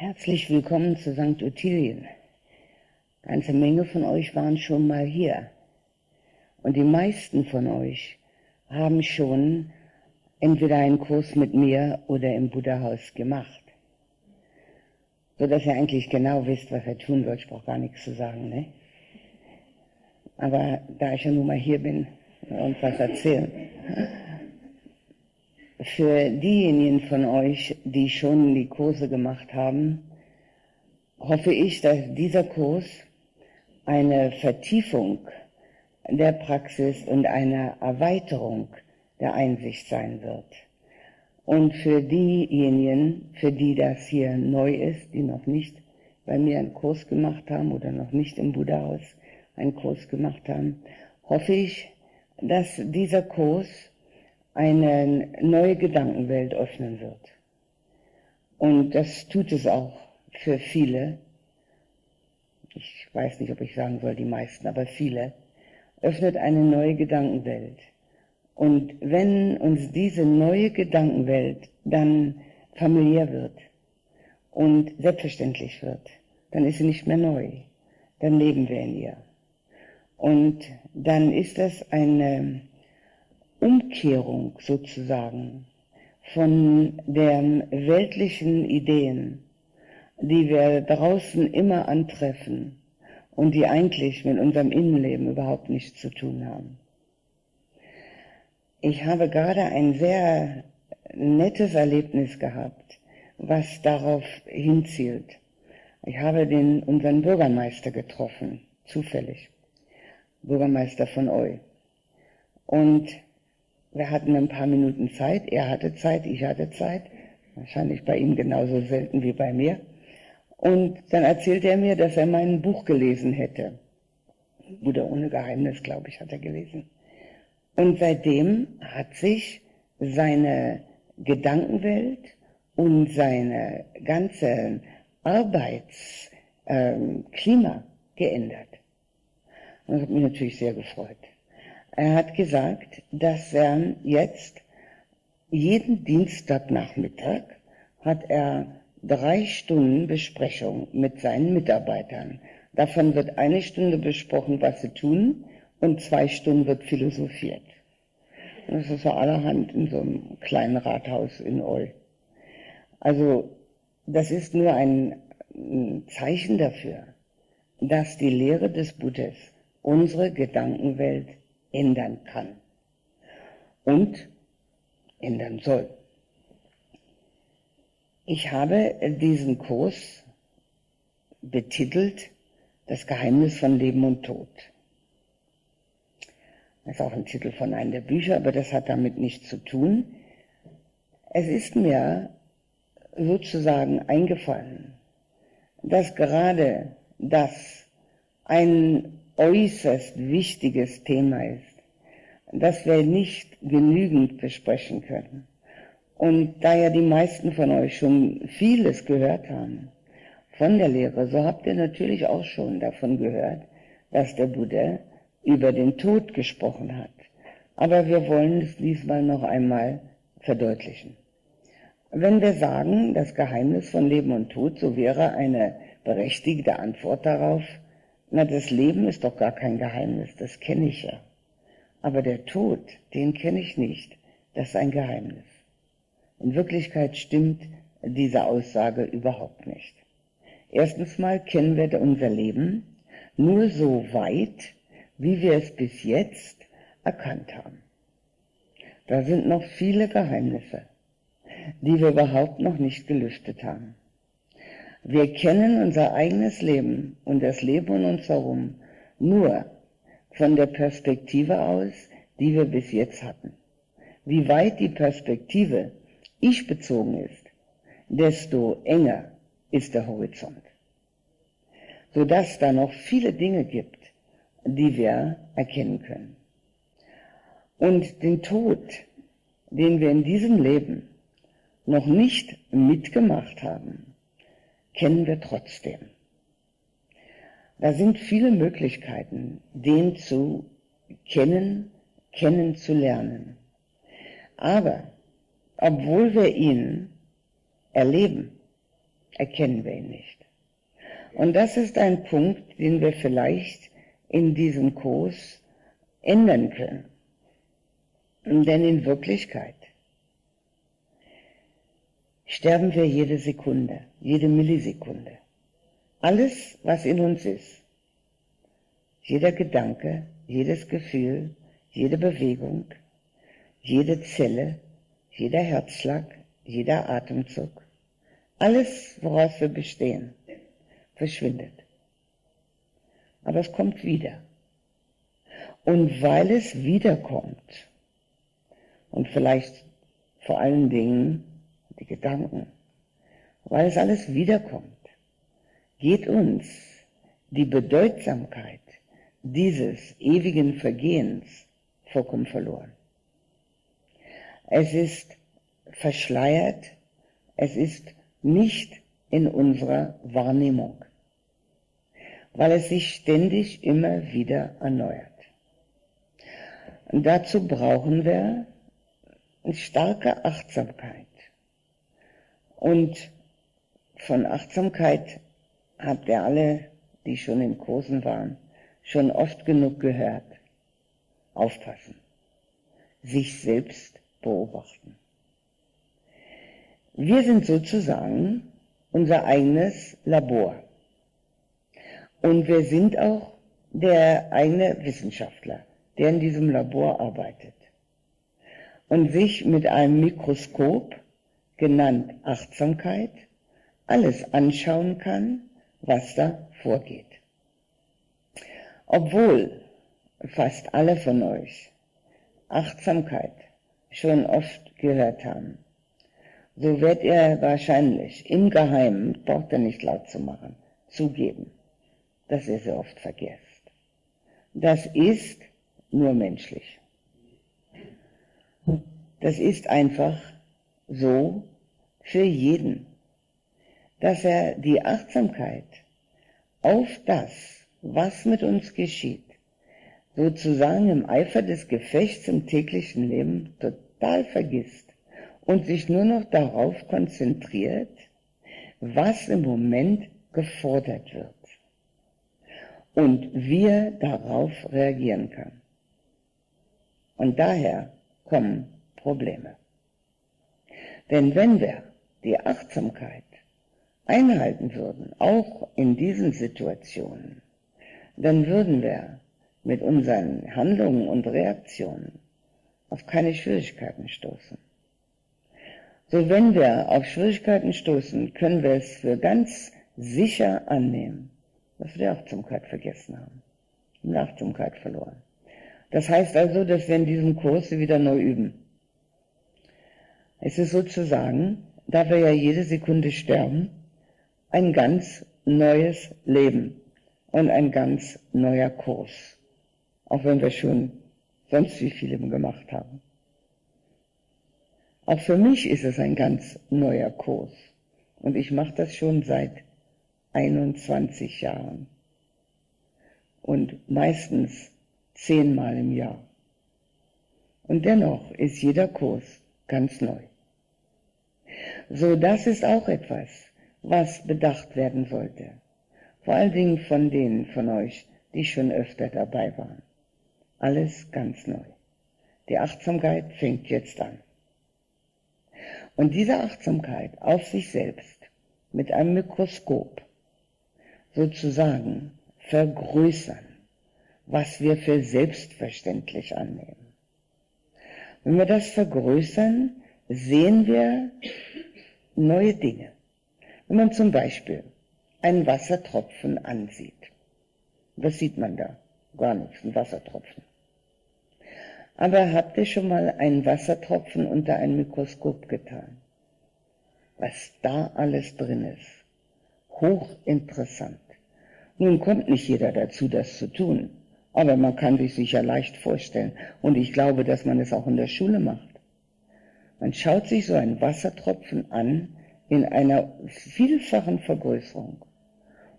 Herzlich willkommen zu St. Ottilien. Ganze Menge von euch waren schon mal hier. Und die meisten von euch haben schon entweder einen Kurs mit mir oder im Buddha-Haus gemacht. So dass ihr eigentlich genau wisst, was ihr tun sollt. Ich brauche gar nichts zu sagen, ne? Aber da ich ja nun mal hier bin und was erzählen. Für diejenigen von euch, die schon die Kurse gemacht haben, hoffe ich, dass dieser Kurs eine Vertiefung der Praxis und eine Erweiterung der Einsicht sein wird. Und für diejenigen, für die das hier neu ist, die noch nicht bei mir einen Kurs gemacht haben oder noch nicht im Buddha-Haus einen Kurs gemacht haben, hoffe ich, dass dieser Kurs eine neue Gedankenwelt öffnen wird. Und das tut es auch für viele. Ich weiß nicht, ob ich sagen soll die meisten, aber viele öffnet eine neue Gedankenwelt. Und wenn uns diese neue Gedankenwelt dann familiär wird und selbstverständlich wird, dann ist sie nicht mehr neu. Dann leben wir in ihr. Und dann ist das eine Umkehrung sozusagen von den weltlichen Ideen, die wir draußen immer antreffen und die eigentlich mit unserem Innenleben überhaupt nichts zu tun haben. Ich habe gerade ein sehr nettes Erlebnis gehabt, was darauf hinzielt. Ich habe den, unseren Bürgermeister getroffen, zufällig. Bürgermeister von Eu. Und wir hatten ein paar Minuten Zeit. Er hatte Zeit, ich hatte Zeit. Wahrscheinlich bei ihm genauso selten wie bei mir. Und dann erzählte er mir, dass er mein Buch gelesen hätte. Buddha ohne Geheimnis, glaube ich, hat er gelesen. Und seitdem hat sich seine Gedankenwelt und seine ganze Arbeitsklima ähm, geändert. Und das hat mich natürlich sehr gefreut. Er hat gesagt, dass er jetzt jeden Dienstagnachmittag hat er drei Stunden Besprechung mit seinen Mitarbeitern. Davon wird eine Stunde besprochen, was sie tun, und zwei Stunden wird philosophiert. Das ist so allerhand in so einem kleinen Rathaus in Eu. Also, das ist nur ein, ein Zeichen dafür, dass die Lehre des Buddhas unsere Gedankenwelt ändern kann und ändern soll. Ich habe diesen Kurs betitelt Das Geheimnis von Leben und Tod. Das ist auch ein Titel von einem der Bücher, aber das hat damit nichts zu tun. Es ist mir sozusagen eingefallen, dass gerade das ein äußerst wichtiges Thema ist, das wir nicht genügend besprechen können. Und da ja die meisten von euch schon vieles gehört haben von der Lehre, so habt ihr natürlich auch schon davon gehört, dass der Buddha über den Tod gesprochen hat. Aber wir wollen es diesmal noch einmal verdeutlichen. Wenn wir sagen, das Geheimnis von Leben und Tod, so wäre eine berechtigte Antwort darauf, na, das Leben ist doch gar kein Geheimnis, das kenne ich ja. Aber der Tod, den kenne ich nicht, das ist ein Geheimnis. In Wirklichkeit stimmt diese Aussage überhaupt nicht. Erstens mal kennen wir unser Leben nur so weit, wie wir es bis jetzt erkannt haben. Da sind noch viele Geheimnisse, die wir überhaupt noch nicht gelüftet haben. Wir kennen unser eigenes Leben und das Leben um uns herum nur von der Perspektive aus, die wir bis jetzt hatten. Wie weit die Perspektive ich bezogen ist, desto enger ist der Horizont. Sodass da noch viele Dinge gibt, die wir erkennen können. Und den Tod, den wir in diesem Leben noch nicht mitgemacht haben, kennen wir trotzdem. Da sind viele Möglichkeiten, den zu kennen, kennenzulernen. Aber obwohl wir ihn erleben, erkennen wir ihn nicht. Und das ist ein Punkt, den wir vielleicht in diesem Kurs ändern können. Denn in Wirklichkeit sterben wir jede Sekunde, jede Millisekunde. Alles, was in uns ist, jeder Gedanke, jedes Gefühl, jede Bewegung, jede Zelle, jeder Herzschlag, jeder Atemzug, alles, woraus wir bestehen, verschwindet. Aber es kommt wieder. Und weil es wiederkommt, und vielleicht vor allen Dingen die Gedanken, weil es alles wiederkommt, geht uns die Bedeutsamkeit dieses ewigen Vergehens vollkommen verloren. Es ist verschleiert, es ist nicht in unserer Wahrnehmung, weil es sich ständig immer wieder erneuert. Und dazu brauchen wir starke Achtsamkeit. Und von Achtsamkeit habt ihr alle, die schon in Kursen waren, schon oft genug gehört. Aufpassen. Sich selbst beobachten. Wir sind sozusagen unser eigenes Labor. Und wir sind auch der eigene Wissenschaftler, der in diesem Labor arbeitet und sich mit einem Mikroskop, genannt Achtsamkeit, alles anschauen kann, was da vorgeht. Obwohl fast alle von euch Achtsamkeit schon oft gehört haben, so werdet ihr wahrscheinlich im Geheimen, braucht ihr nicht laut zu machen, zugeben, dass ihr sie oft vergesst. Das ist nur menschlich. Das ist einfach so für jeden, dass er die Achtsamkeit auf das, was mit uns geschieht, sozusagen im Eifer des Gefechts im täglichen Leben total vergisst und sich nur noch darauf konzentriert, was im Moment gefordert wird und wie er darauf reagieren kann. Und daher kommen Probleme. Denn wenn wir die Achtsamkeit einhalten würden, auch in diesen Situationen, dann würden wir mit unseren Handlungen und Reaktionen auf keine Schwierigkeiten stoßen. So wenn wir auf Schwierigkeiten stoßen, können wir es für ganz sicher annehmen, dass wir die Achtsamkeit vergessen haben, die Achtsamkeit verloren. Das heißt also, dass wir in diesem Kurs wieder neu üben. Es ist sozusagen, da wir ja jede Sekunde sterben, ein ganz neues Leben und ein ganz neuer Kurs. Auch wenn wir schon sonst wie viele gemacht haben. Auch für mich ist es ein ganz neuer Kurs. Und ich mache das schon seit 21 Jahren. Und meistens zehnmal im Jahr. Und dennoch ist jeder Kurs ganz neu. So, das ist auch etwas, was bedacht werden sollte. Vor allen Dingen von denen von euch, die schon öfter dabei waren. Alles ganz neu. Die Achtsamkeit fängt jetzt an. Und diese Achtsamkeit auf sich selbst mit einem Mikroskop sozusagen vergrößern, was wir für selbstverständlich annehmen. Wenn wir das vergrößern, sehen wir neue Dinge. Wenn man zum Beispiel einen Wassertropfen ansieht, was sieht man da? Gar nichts, ein Wassertropfen. Aber habt ihr schon mal einen Wassertropfen unter ein Mikroskop getan? Was da alles drin ist. Hochinteressant. Nun kommt nicht jeder dazu, das zu tun, aber man kann sich sicher leicht vorstellen und ich glaube, dass man es auch in der Schule macht. Man schaut sich so einen Wassertropfen an in einer vielfachen Vergrößerung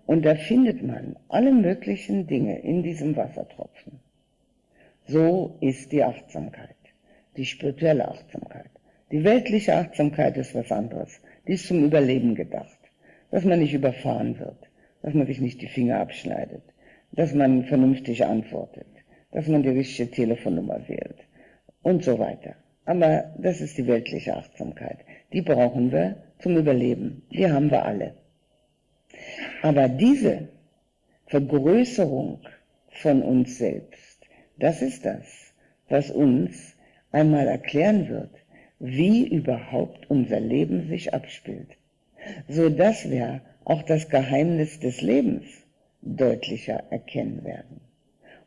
und da findet man alle möglichen Dinge in diesem Wassertropfen. So ist die Achtsamkeit, die spirituelle Achtsamkeit. Die weltliche Achtsamkeit ist was anderes. Die ist zum Überleben gedacht. dass man nicht überfahren wird, dass man sich nicht die Finger abschneidet, dass man vernünftig antwortet, dass man die richtige Telefonnummer wählt und so weiter. Aber das ist die weltliche Achtsamkeit. Die brauchen wir zum Überleben. Die haben wir alle. Aber diese Vergrößerung von uns selbst, das ist das, was uns einmal erklären wird, wie überhaupt unser Leben sich abspielt, so dass wir auch das Geheimnis des Lebens deutlicher erkennen werden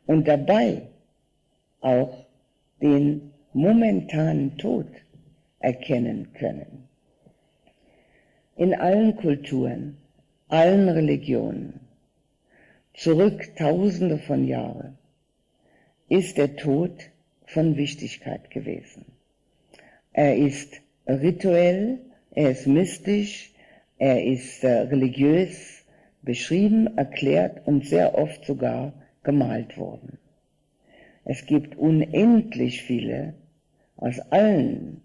und dabei auch den momentanen Tod erkennen können. In allen Kulturen, allen Religionen, zurück tausende von Jahren, ist der Tod von Wichtigkeit gewesen. Er ist rituell, er ist mystisch, er ist äh, religiös beschrieben, erklärt und sehr oft sogar gemalt worden. Es gibt unendlich viele aus allen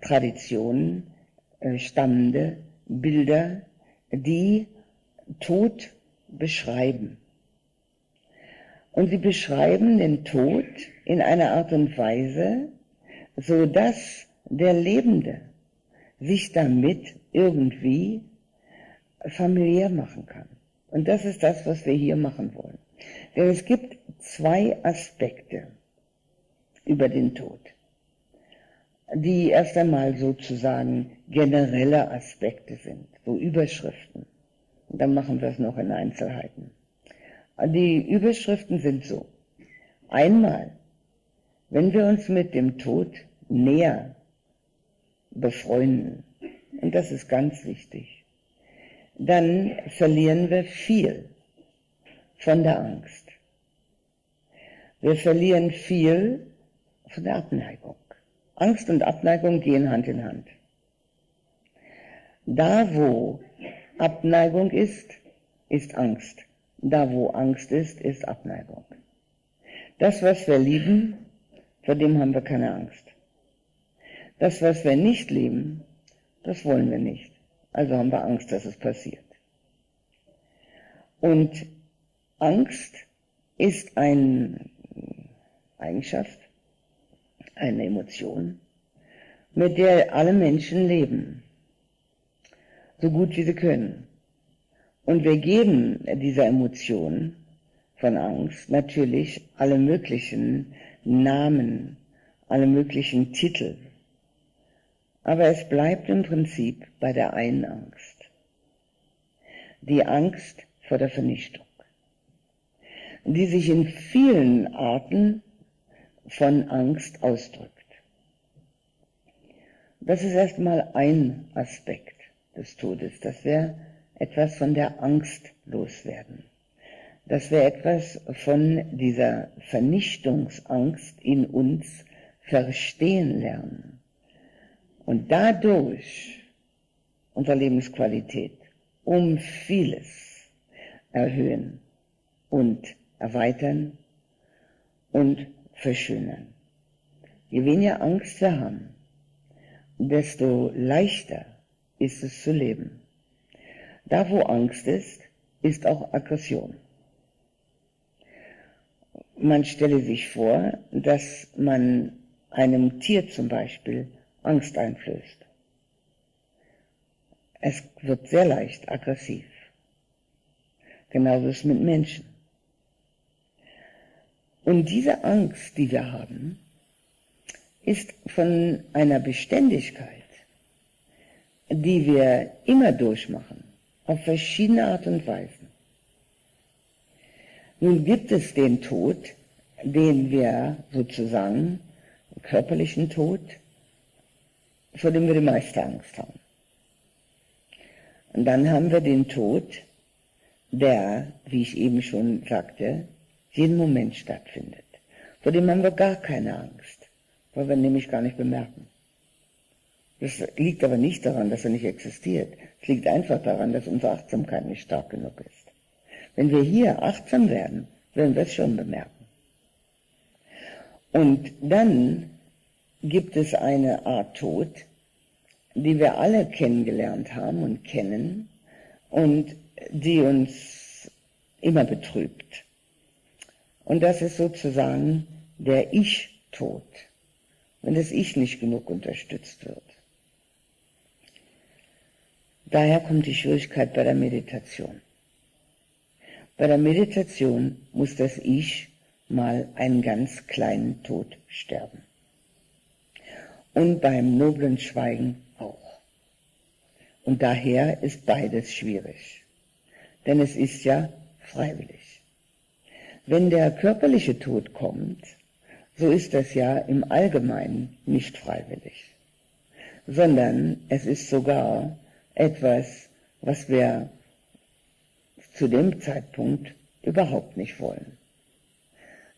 Traditionen äh, stammende Bilder, die Tod beschreiben. Und sie beschreiben den Tod in einer Art und Weise, so dass der Lebende sich damit irgendwie familiär machen kann. Und das ist das, was wir hier machen wollen. Denn es gibt zwei Aspekte über den Tod, die erst einmal sozusagen generelle Aspekte sind, so Überschriften. Und dann machen wir es noch in Einzelheiten. Die Überschriften sind so. Einmal, wenn wir uns mit dem Tod näher befreunden, und das ist ganz wichtig, dann verlieren wir viel von der Angst. Wir verlieren viel von der Abneigung. Angst und Abneigung gehen Hand in Hand. Da, wo Abneigung ist, ist Angst. Da, wo Angst ist, ist Abneigung. Das, was wir lieben, vor dem haben wir keine Angst. Das, was wir nicht lieben, das wollen wir nicht. Also haben wir Angst, dass es passiert. Und Angst ist eine Eigenschaft, eine Emotion, mit der alle Menschen leben, so gut wie sie können. Und wir geben dieser Emotion von Angst natürlich alle möglichen Namen, alle möglichen Titel. Aber es bleibt im Prinzip bei der einen Angst. Die Angst vor der Vernichtung, die sich in vielen Arten von Angst ausdrückt. Das ist erstmal ein Aspekt des Todes, dass wir etwas von der Angst loswerden, dass wir etwas von dieser Vernichtungsangst in uns verstehen lernen und dadurch unsere Lebensqualität um vieles erhöhen und erweitern und verschönern. Je weniger Angst wir haben, desto leichter ist es zu leben. Da, wo Angst ist, ist auch Aggression. Man stelle sich vor, dass man einem Tier zum Beispiel Angst einflößt. Es wird sehr leicht aggressiv. Genauso ist es mit Menschen. Und diese Angst, die wir haben, ist von einer Beständigkeit, die wir immer durchmachen, auf verschiedene Art und Weisen. Nun gibt es den Tod, den wir sozusagen, körperlichen Tod, vor dem wir die meiste Angst haben. Und dann haben wir den Tod, der, wie ich eben schon sagte, jeden Moment stattfindet. Vor dem haben wir gar keine Angst, weil wir nämlich gar nicht bemerken. Das liegt aber nicht daran, dass er nicht existiert. Es liegt einfach daran, dass unsere Achtsamkeit nicht stark genug ist. Wenn wir hier achtsam werden, werden wir es schon bemerken. Und dann gibt es eine Art Tod, die wir alle kennengelernt haben und kennen, und die uns immer betrübt. Und das ist sozusagen der Ich-Tod, wenn das Ich nicht genug unterstützt wird. Daher kommt die Schwierigkeit bei der Meditation. Bei der Meditation muss das Ich mal einen ganz kleinen Tod sterben. Und beim noblen Schweigen auch. Und daher ist beides schwierig. Denn es ist ja freiwillig. Wenn der körperliche Tod kommt, so ist das ja im Allgemeinen nicht freiwillig, sondern es ist sogar etwas, was wir zu dem Zeitpunkt überhaupt nicht wollen.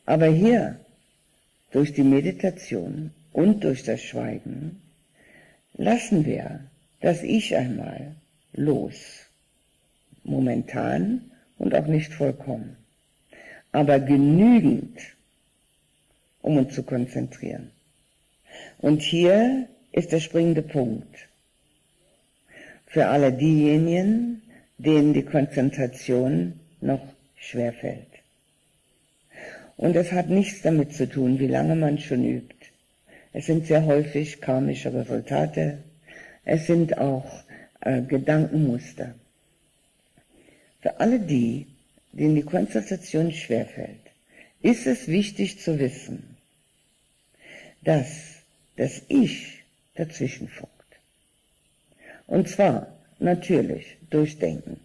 Aber hier, durch die Meditation und durch das Schweigen, lassen wir das Ich einmal los. Momentan und auch nicht vollkommen. Aber genügend, um uns zu konzentrieren. Und hier ist der springende Punkt für alle diejenigen, denen die Konzentration noch schwer fällt. Und es hat nichts damit zu tun, wie lange man schon übt. Es sind sehr häufig karmische Resultate. Es sind auch äh, Gedankenmuster. Für alle die, denen die Konzentration schwerfällt, ist es wichtig zu wissen, dass das Ich dazwischen funkt. Und zwar natürlich durch Denken.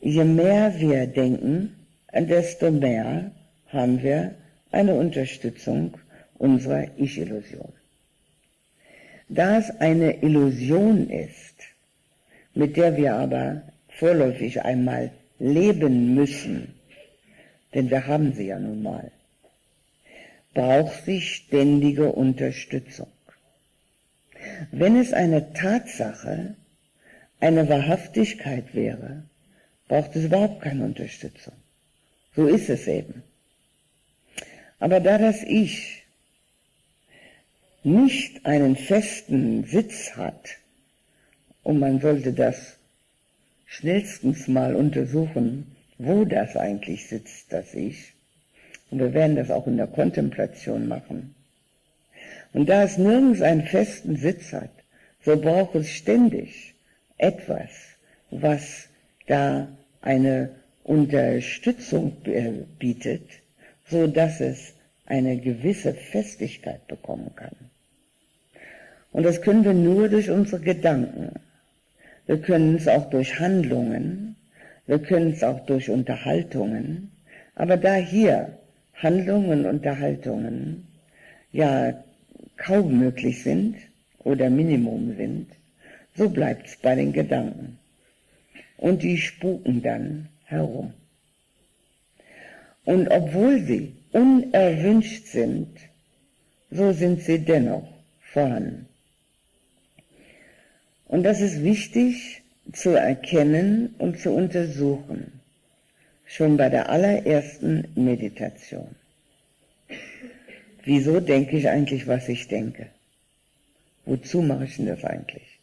Je mehr wir denken, desto mehr haben wir eine Unterstützung unserer Ich-Illusion. Da es eine Illusion ist, mit der wir aber vorläufig einmal leben müssen, denn wir haben sie ja nun mal, braucht sie ständige Unterstützung. Wenn es eine Tatsache, eine Wahrhaftigkeit wäre, braucht es überhaupt keine Unterstützung. So ist es eben. Aber da das Ich nicht einen festen Sitz hat, und man sollte das schnellstens mal untersuchen, wo das eigentlich sitzt, das Ich, und wir werden das auch in der Kontemplation machen, und da es nirgends einen festen Sitz hat, so braucht es ständig etwas, was da eine Unterstützung bietet, so dass es eine gewisse Festigkeit bekommen kann. Und das können wir nur durch unsere Gedanken. Wir können es auch durch Handlungen, wir können es auch durch Unterhaltungen, aber da hier Handlungen und Unterhaltungen ja kaum möglich sind oder Minimum sind, so bleibt's bei den Gedanken. Und die spuken dann herum. Und obwohl sie unerwünscht sind, so sind sie dennoch vorhanden. Und das ist wichtig zu erkennen und zu untersuchen, schon bei der allerersten Meditation. Wieso denke ich eigentlich, was ich denke? Wozu mache ich denn das eigentlich?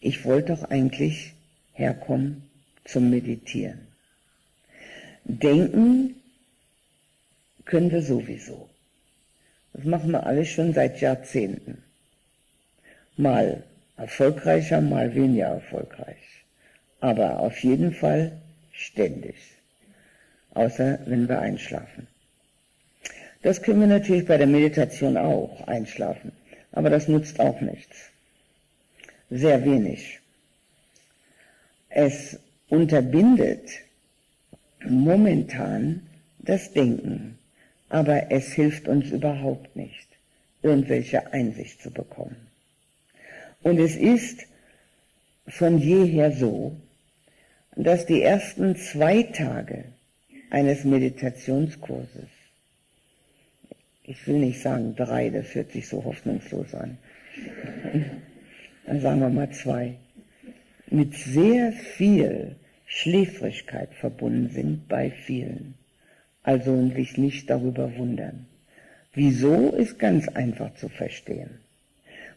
Ich wollte doch eigentlich herkommen zum Meditieren. Denken können wir sowieso. Das machen wir alles schon seit Jahrzehnten. Mal erfolgreicher, mal weniger erfolgreich. Aber auf jeden Fall ständig. Außer wenn wir einschlafen. Das können wir natürlich bei der Meditation auch einschlafen, aber das nutzt auch nichts. Sehr wenig. Es unterbindet momentan das Denken, aber es hilft uns überhaupt nicht, irgendwelche Einsicht zu bekommen. Und es ist von jeher so, dass die ersten zwei Tage eines Meditationskurses ich will nicht sagen drei, das hört sich so hoffnungslos an. Dann sagen wir mal zwei. Mit sehr viel Schläfrigkeit verbunden sind bei vielen. Also sich nicht darüber wundern. Wieso ist ganz einfach zu verstehen.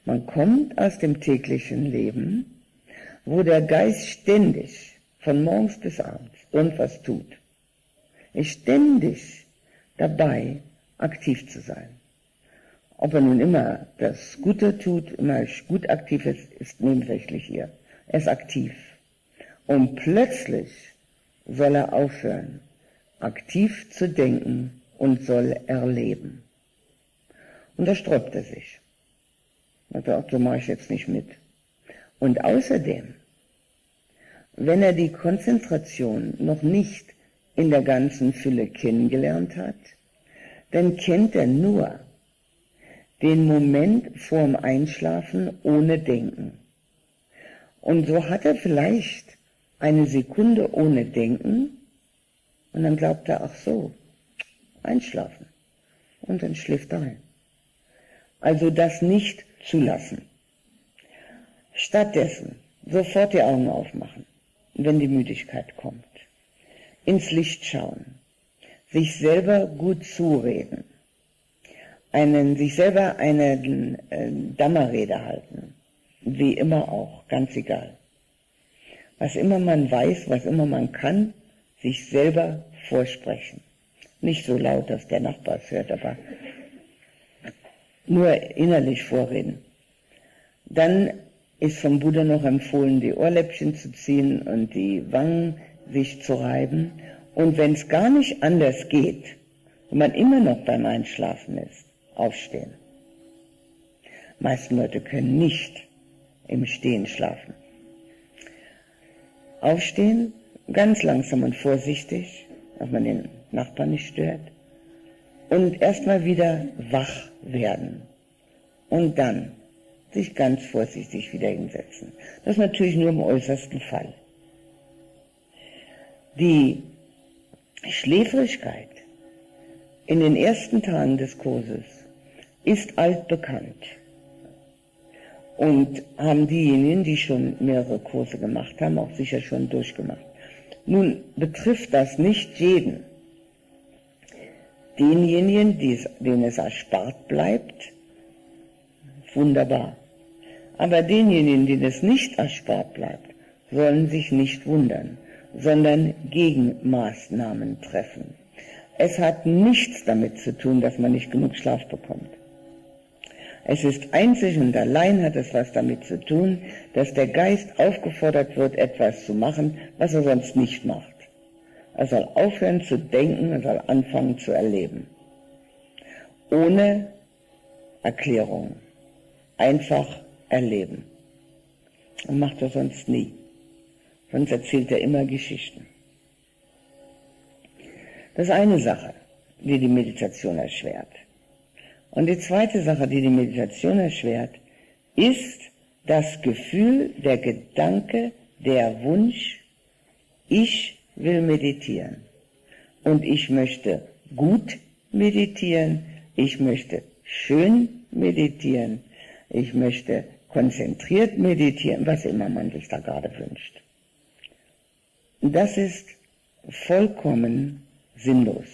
Man kommt aus dem täglichen Leben, wo der Geist ständig, von morgens bis abends, irgendwas tut, ist ständig dabei, aktiv zu sein. Ob er nun immer das Gute tut, immer gut aktiv ist, ist nebensächlich hier. Er ist aktiv. Und plötzlich soll er aufhören, aktiv zu denken und soll erleben. Und da sträubt er sich. Er sagt, so mache ich jetzt nicht mit. Und außerdem, wenn er die Konzentration noch nicht in der ganzen Fülle kennengelernt hat, dann kennt er nur den Moment vorm Einschlafen ohne Denken. Und so hat er vielleicht eine Sekunde ohne Denken und dann glaubt er, ach so, einschlafen. Und dann schläft er ein. Also das nicht zulassen. Stattdessen sofort die Augen aufmachen, wenn die Müdigkeit kommt. Ins Licht schauen. Sich selber gut zureden. Einen, sich selber eine äh, Dammerrede halten. Wie immer auch, ganz egal. Was immer man weiß, was immer man kann, sich selber vorsprechen. Nicht so laut, dass der Nachbar es hört, aber nur innerlich vorreden. Dann ist vom Buddha noch empfohlen, die Ohrläppchen zu ziehen und die Wangen sich zu reiben. Und wenn es gar nicht anders geht, und man immer noch beim Einschlafen ist, aufstehen. meisten Leute können nicht im Stehen schlafen. Aufstehen, ganz langsam und vorsichtig, dass man den Nachbarn nicht stört. Und erstmal wieder wach werden. Und dann sich ganz vorsichtig wieder hinsetzen. Das ist natürlich nur im äußersten Fall. Die Schläfrigkeit in den ersten Tagen des Kurses ist altbekannt. Und haben diejenigen, die schon mehrere Kurse gemacht haben, auch sicher schon durchgemacht. Nun betrifft das nicht jeden. Denjenigen, denen es erspart bleibt, wunderbar. Aber denjenigen, denen es nicht erspart bleibt, sollen sich nicht wundern, sondern Gegenmaßnahmen treffen. Es hat nichts damit zu tun, dass man nicht genug Schlaf bekommt. Es ist einzig und allein hat es was damit zu tun, dass der Geist aufgefordert wird, etwas zu machen, was er sonst nicht macht. Er soll aufhören zu denken, er soll anfangen zu erleben. Ohne Erklärung einfach erleben. Und macht er sonst nie. Sonst erzählt er immer Geschichten. Das ist eine Sache, die die Meditation erschwert. Und die zweite Sache, die die Meditation erschwert, ist das Gefühl, der Gedanke, der Wunsch, ich will meditieren. Und ich möchte gut meditieren, ich möchte schön meditieren, ich möchte konzentriert meditieren, was immer man sich da gerade wünscht. Das ist vollkommen sinnlos,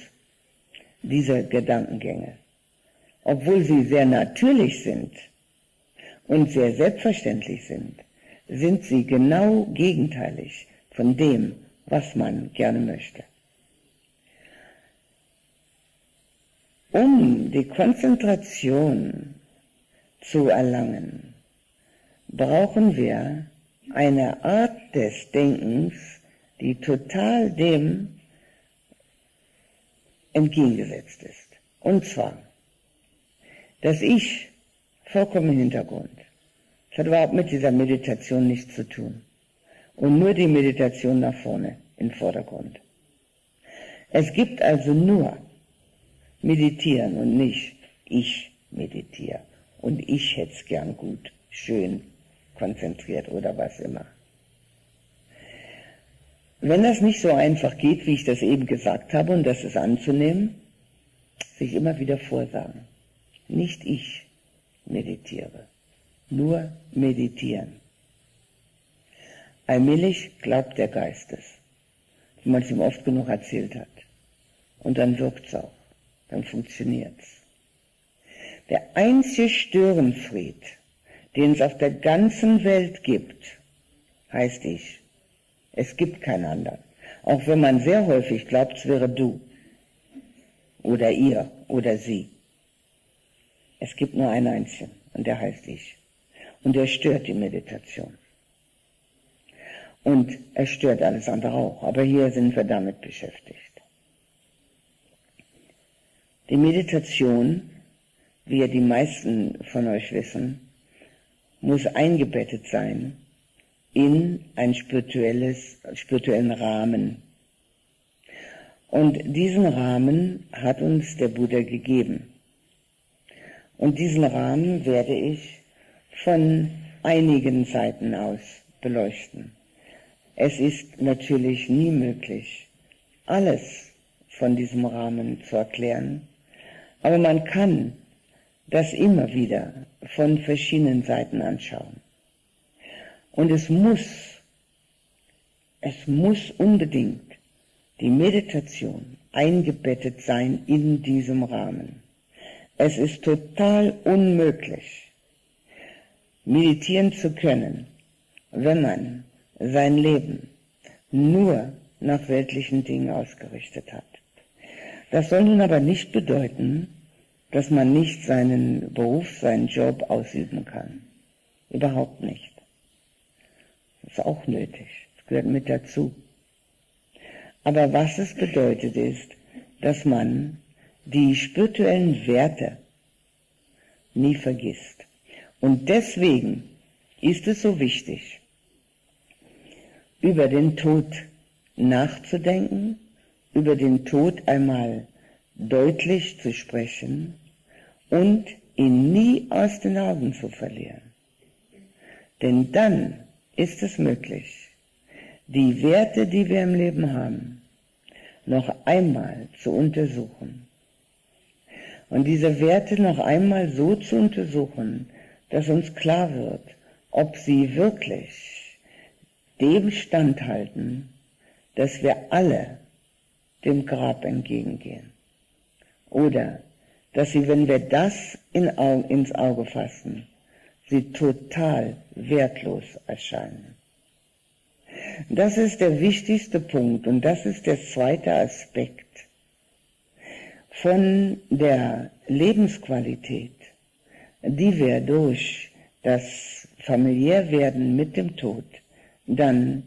diese Gedankengänge. Obwohl sie sehr natürlich sind und sehr selbstverständlich sind, sind sie genau gegenteilig von dem, was man gerne möchte. Um die Konzentration zu erlangen, brauchen wir eine Art des Denkens, die total dem entgegengesetzt ist. Und zwar, das Ich vollkommen im Hintergrund. Das hat überhaupt mit dieser Meditation nichts zu tun. Und nur die Meditation nach vorne, im Vordergrund. Es gibt also nur Meditieren und nicht ich meditiere und ich hätte es gern gut, schön, konzentriert oder was immer. Wenn das nicht so einfach geht, wie ich das eben gesagt habe, und das ist anzunehmen, sich immer wieder vorsagen. Nicht ich meditiere, nur meditieren. Allmählich glaubt der Geist es, wie man es ihm oft genug erzählt hat. Und dann wirkt's auch, dann funktioniert's. Der einzige Störenfried, den es auf der ganzen Welt gibt, heißt ich. Es gibt keinen anderen. Auch wenn man sehr häufig glaubt, es wäre du oder ihr oder sie. Es gibt nur einen einzigen und der heißt ich. Und der stört die Meditation. Und er stört alles andere auch. Aber hier sind wir damit beschäftigt. Die Meditation, wie ja die meisten von euch wissen, muss eingebettet sein in ein spirituelles, spirituellen Rahmen. Und diesen Rahmen hat uns der Buddha gegeben. Und diesen Rahmen werde ich von einigen Seiten aus beleuchten. Es ist natürlich nie möglich, alles von diesem Rahmen zu erklären, aber man kann das immer wieder von verschiedenen Seiten anschauen. Und es muss, es muss unbedingt die Meditation eingebettet sein in diesem Rahmen. Es ist total unmöglich, meditieren zu können, wenn man sein Leben nur nach weltlichen Dingen ausgerichtet hat. Das soll nun aber nicht bedeuten, dass man nicht seinen Beruf, seinen Job ausüben kann. Überhaupt nicht. Das ist auch nötig. Das gehört mit dazu. Aber was es bedeutet ist, dass man die spirituellen Werte nie vergisst. Und deswegen ist es so wichtig, über den Tod nachzudenken, über den Tod einmal deutlich zu sprechen und ihn nie aus den Augen zu verlieren. Denn dann ist es möglich, die Werte, die wir im Leben haben, noch einmal zu untersuchen. Und diese Werte noch einmal so zu untersuchen, dass uns klar wird, ob sie wirklich dem standhalten, dass wir alle dem Grab entgegengehen. Oder dass sie, wenn wir das in, ins Auge fassen, sie total wertlos erscheinen. Das ist der wichtigste Punkt und das ist der zweite Aspekt von der Lebensqualität, die wir durch das Familiärwerden mit dem Tod dann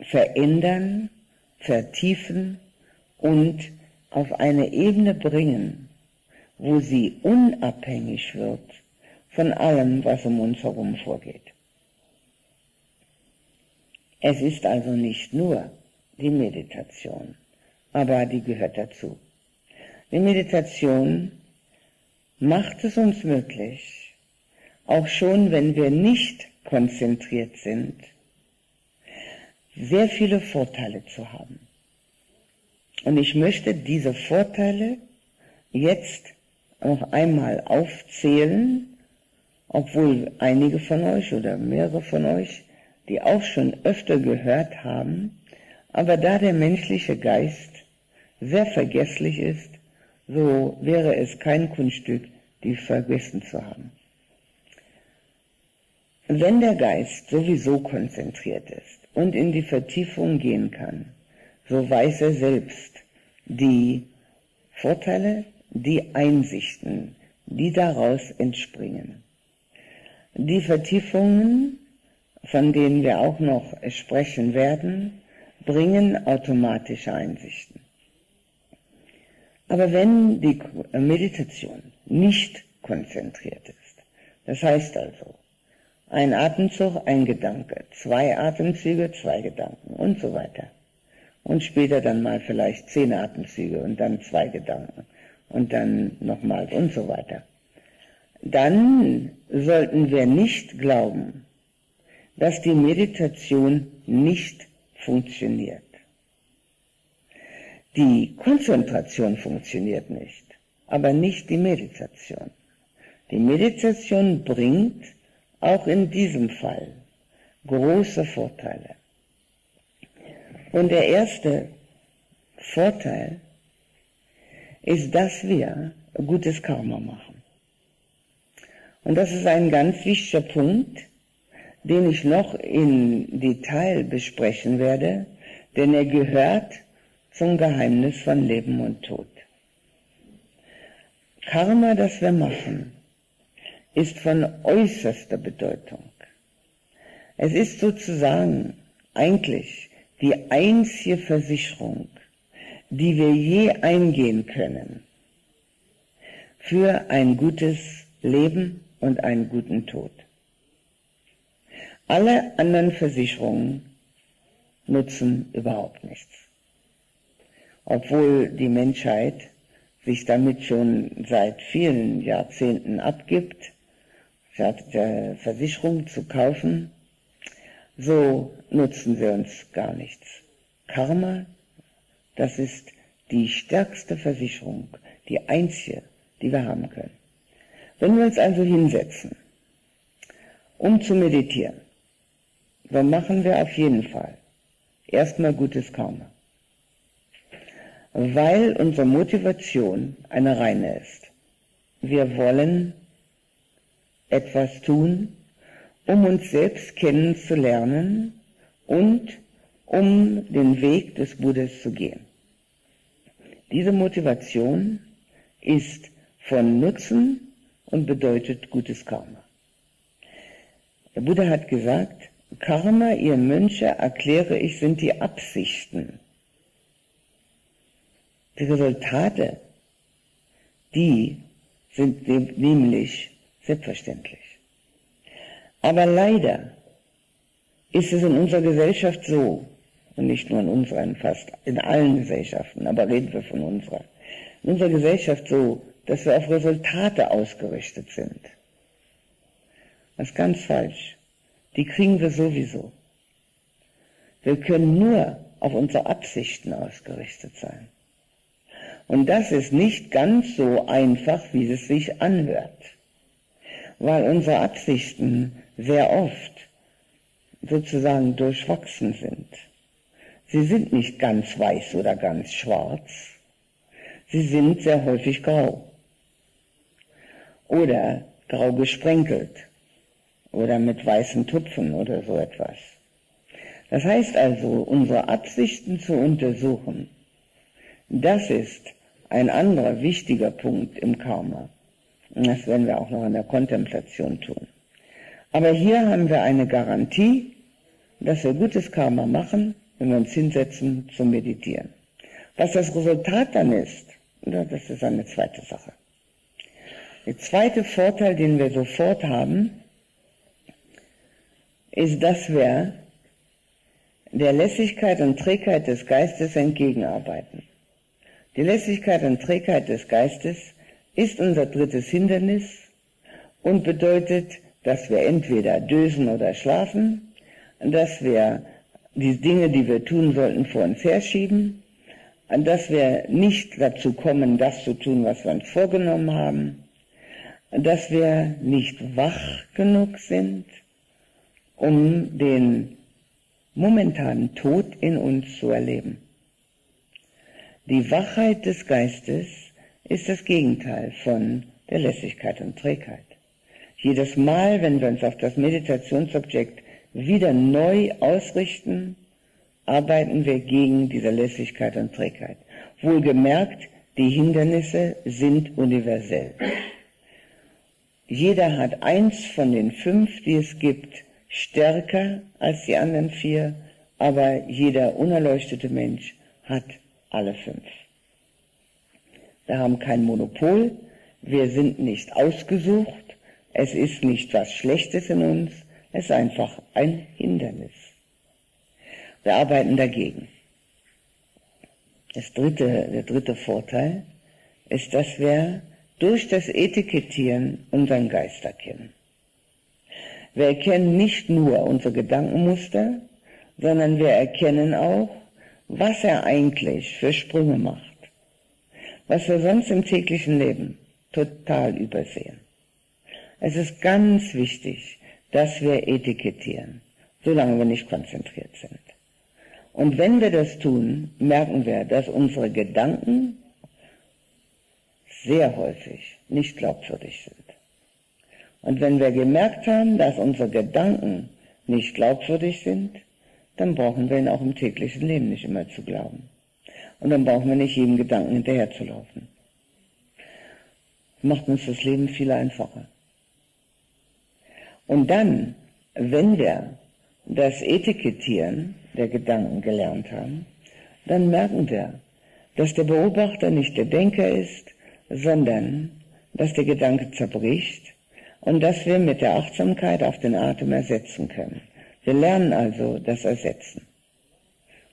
verändern, vertiefen und auf eine Ebene bringen, wo sie unabhängig wird von allem, was um uns herum vorgeht. Es ist also nicht nur die Meditation, aber die gehört dazu. Die Meditation macht es uns möglich, auch schon wenn wir nicht konzentriert sind, sehr viele Vorteile zu haben. Und ich möchte diese Vorteile jetzt noch einmal aufzählen, obwohl einige von euch oder mehrere von euch die auch schon öfter gehört haben, aber da der menschliche Geist sehr vergesslich ist, so wäre es kein Kunststück, die vergessen zu haben. Wenn der Geist sowieso konzentriert ist und in die Vertiefung gehen kann, so weiß er selbst die Vorteile, die Einsichten, die daraus entspringen. Die Vertiefungen von denen wir auch noch sprechen werden, bringen automatische Einsichten. Aber wenn die Meditation nicht konzentriert ist, das heißt also, ein Atemzug, ein Gedanke, zwei Atemzüge, zwei Gedanken und so weiter. Und später dann mal vielleicht zehn Atemzüge und dann zwei Gedanken und dann nochmal und so weiter. Dann sollten wir nicht glauben, dass die Meditation nicht funktioniert. Die Konzentration funktioniert nicht, aber nicht die Meditation. Die Meditation bringt auch in diesem Fall große Vorteile. Und der erste Vorteil ist, dass wir gutes Karma machen. Und das ist ein ganz wichtiger Punkt, den ich noch in Detail besprechen werde, denn er gehört zum Geheimnis von Leben und Tod. Karma, das wir machen, ist von äußerster Bedeutung. Es ist sozusagen eigentlich die einzige Versicherung, die wir je eingehen können für ein gutes Leben und einen guten Tod. Alle anderen Versicherungen nutzen überhaupt nichts. Obwohl die Menschheit sich damit schon seit vielen Jahrzehnten abgibt, Versicherung zu kaufen, so nutzen sie uns gar nichts. Karma, das ist die stärkste Versicherung, die einzige, die wir haben können. Wenn wir uns also hinsetzen, um zu meditieren, dann machen wir auf jeden Fall erstmal gutes Karma. Weil unsere Motivation eine reine ist. Wir wollen etwas tun, um uns selbst kennenzulernen und um den Weg des Buddhas zu gehen. Diese Motivation ist von Nutzen und bedeutet gutes Karma. Der Buddha hat gesagt, Karma, ihr Mönche, erkläre ich, sind die Absichten. Die Resultate, die sind nämlich selbstverständlich. Aber leider ist es in unserer Gesellschaft so, und nicht nur in unserer, fast in allen Gesellschaften, aber reden wir von unserer, in unserer Gesellschaft so, dass wir auf Resultate ausgerichtet sind. Das ist ganz falsch. Die kriegen wir sowieso. Wir können nur auf unsere Absichten ausgerichtet sein. Und das ist nicht ganz so einfach, wie es sich anhört, weil unsere Absichten sehr oft sozusagen durchwachsen sind. Sie sind nicht ganz weiß oder ganz schwarz, sie sind sehr häufig grau oder grau gesprenkelt oder mit weißen Tupfen oder so etwas. Das heißt also, unsere Absichten zu untersuchen, das ist ein anderer wichtiger Punkt im Karma. Und das werden wir auch noch in der Kontemplation tun. Aber hier haben wir eine Garantie, dass wir gutes Karma machen, wenn wir uns hinsetzen zum Meditieren. Was das Resultat dann ist, das ist eine zweite Sache. Der zweite Vorteil, den wir sofort haben, ist, dass wir der Lässigkeit und Trägheit des Geistes entgegenarbeiten. Die Lässigkeit und Trägheit des Geistes ist unser drittes Hindernis und bedeutet, dass wir entweder dösen oder schlafen, dass wir die Dinge, die wir tun sollten, vor uns herschieben, dass wir nicht dazu kommen, das zu tun, was wir uns vorgenommen haben, dass wir nicht wach genug sind, um den momentanen Tod in uns zu erleben. Die Wachheit des Geistes ist das Gegenteil von der Lässigkeit und Trägheit. Jedes Mal, wenn wir uns auf das Meditationsobjekt wieder neu ausrichten, arbeiten wir gegen diese Lässigkeit und Trägheit. Wohlgemerkt, die Hindernisse sind universell. Jeder hat eins von den fünf, die es gibt, stärker als die anderen vier, aber jeder unerleuchtete Mensch hat alle fünf. Wir haben kein Monopol, wir sind nicht ausgesucht, es ist nicht was Schlechtes in uns, es ist einfach ein Hindernis. Wir arbeiten dagegen. Das dritte, der dritte Vorteil ist, dass wir durch das Etikettieren unseren Geist erkennen. Wir erkennen nicht nur unsere Gedankenmuster, sondern wir erkennen auch, was er eigentlich für Sprünge macht, was wir sonst im täglichen Leben total übersehen. Es ist ganz wichtig, dass wir etikettieren, solange wir nicht konzentriert sind. Und wenn wir das tun, merken wir, dass unsere Gedanken sehr häufig nicht glaubwürdig sind. Und wenn wir gemerkt haben, dass unsere Gedanken nicht glaubwürdig sind, dann brauchen wir ihn auch im täglichen Leben nicht immer zu glauben. Und dann brauchen wir nicht jedem Gedanken hinterherzulaufen. Macht uns das Leben viel einfacher. Und dann, wenn wir das Etikettieren der Gedanken gelernt haben, dann merken wir, dass der Beobachter nicht der Denker ist, sondern dass der Gedanke zerbricht und dass wir mit der Achtsamkeit auf den Atem ersetzen können. Wir lernen also das Ersetzen.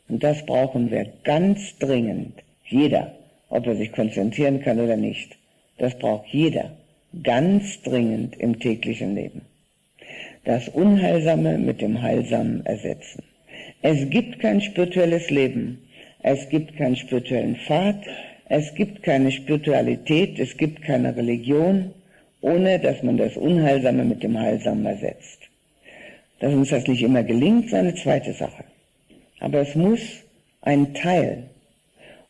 Und das brauchen wir ganz dringend. Jeder, ob er sich konzentrieren kann oder nicht. Das braucht jeder ganz dringend im täglichen Leben. Das Unheilsame mit dem Heilsamen ersetzen. Es gibt kein spirituelles Leben. Es gibt keinen spirituellen Pfad. Es gibt keine Spiritualität. Es gibt keine Religion, ohne dass man das Unheilsame mit dem Heilsamen ersetzt. Dass uns das nicht immer gelingt, ist eine zweite Sache. Aber es muss ein Teil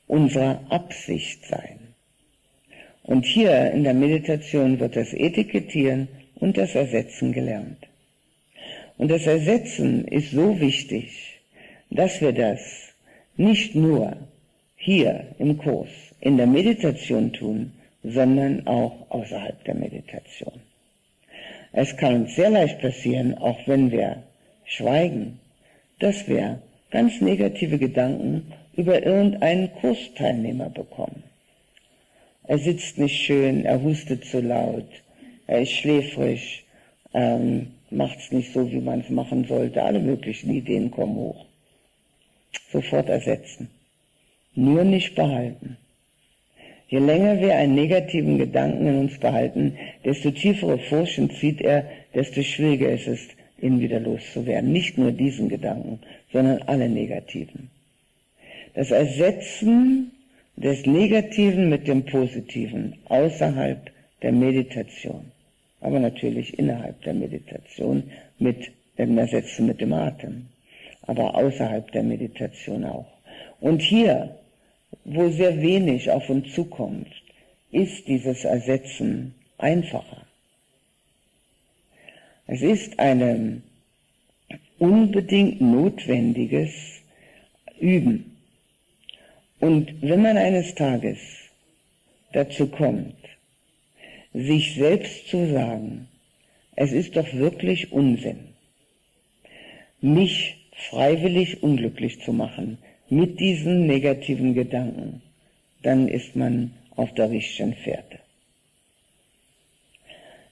unserer Absicht sein. Und hier in der Meditation wird das Etikettieren und das Ersetzen gelernt. Und das Ersetzen ist so wichtig, dass wir das nicht nur hier im Kurs in der Meditation tun, sondern auch außerhalb der Meditation. Es kann uns sehr leicht passieren, auch wenn wir schweigen, dass wir ganz negative Gedanken über irgendeinen Kursteilnehmer bekommen. Er sitzt nicht schön, er hustet zu laut, er ist schläfrig, ähm, macht es nicht so, wie man es machen sollte. Alle möglichen Ideen kommen hoch. Sofort ersetzen. Nur nicht behalten. Je länger wir einen negativen Gedanken in uns behalten, desto tiefere Furchen zieht er, desto schwieriger ist es, ihn wieder loszuwerden. Nicht nur diesen Gedanken, sondern alle negativen. Das Ersetzen des Negativen mit dem Positiven außerhalb der Meditation, aber natürlich innerhalb der Meditation mit dem Ersetzen mit dem Atem, aber außerhalb der Meditation auch. Und hier wo sehr wenig auf uns zukommt, ist dieses Ersetzen einfacher. Es ist ein unbedingt notwendiges Üben. Und wenn man eines Tages dazu kommt, sich selbst zu sagen, es ist doch wirklich Unsinn, mich freiwillig unglücklich zu machen, mit diesen negativen Gedanken, dann ist man auf der richtigen Fährte.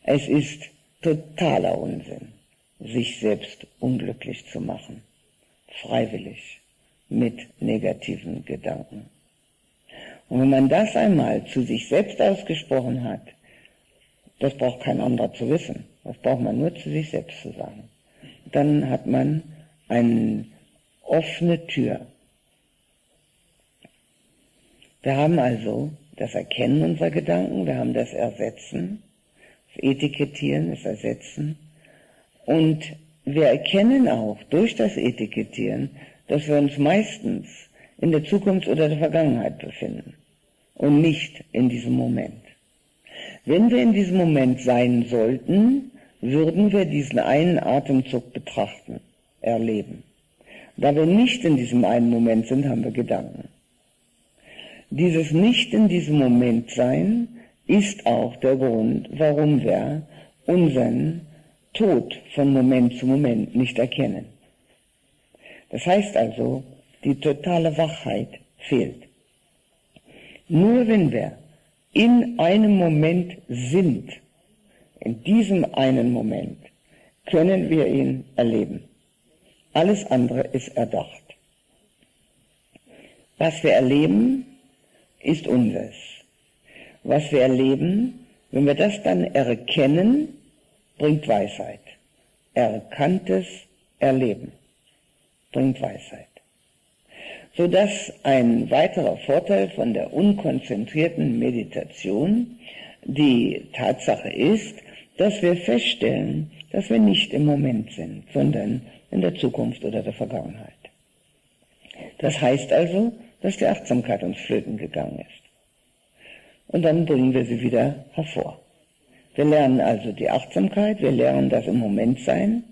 Es ist totaler Unsinn, sich selbst unglücklich zu machen, freiwillig, mit negativen Gedanken. Und wenn man das einmal zu sich selbst ausgesprochen hat, das braucht kein anderer zu wissen, das braucht man nur zu sich selbst zu sagen, dann hat man eine offene Tür wir haben also das Erkennen unserer Gedanken, wir haben das Ersetzen, das Etikettieren, das Ersetzen. Und wir erkennen auch durch das Etikettieren, dass wir uns meistens in der Zukunft oder der Vergangenheit befinden und nicht in diesem Moment. Wenn wir in diesem Moment sein sollten, würden wir diesen einen Atemzug betrachten, erleben. Da wir nicht in diesem einen Moment sind, haben wir Gedanken. Dieses Nicht in diesem Moment sein ist auch der Grund, warum wir unseren Tod von Moment zu Moment nicht erkennen. Das heißt also, die totale Wachheit fehlt. Nur wenn wir in einem Moment sind, in diesem einen Moment, können wir ihn erleben. Alles andere ist erdacht. Was wir erleben, ist unseres. Was wir erleben, wenn wir das dann erkennen, bringt Weisheit. Erkanntes Erleben bringt Weisheit. Sodass ein weiterer Vorteil von der unkonzentrierten Meditation die Tatsache ist, dass wir feststellen, dass wir nicht im Moment sind, sondern in der Zukunft oder der Vergangenheit. Das heißt also, dass die Achtsamkeit uns flöten gegangen ist. Und dann bringen wir sie wieder hervor. Wir lernen also die Achtsamkeit, wir lernen das im Moment sein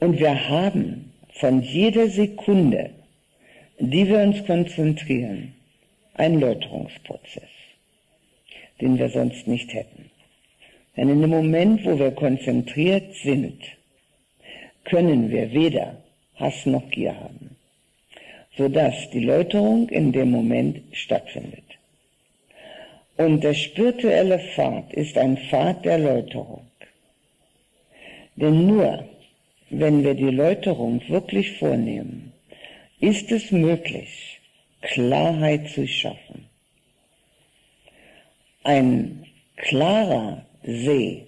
Und wir haben von jeder Sekunde, die wir uns konzentrieren, einen Läuterungsprozess, den wir sonst nicht hätten. Denn in dem Moment, wo wir konzentriert sind, können wir weder Hass noch Gier haben, sodass die Läuterung in dem Moment stattfindet. Und der spirituelle Pfad ist ein Pfad der Läuterung. Denn nur wenn wir die Läuterung wirklich vornehmen, ist es möglich, Klarheit zu schaffen. Ein klarer See,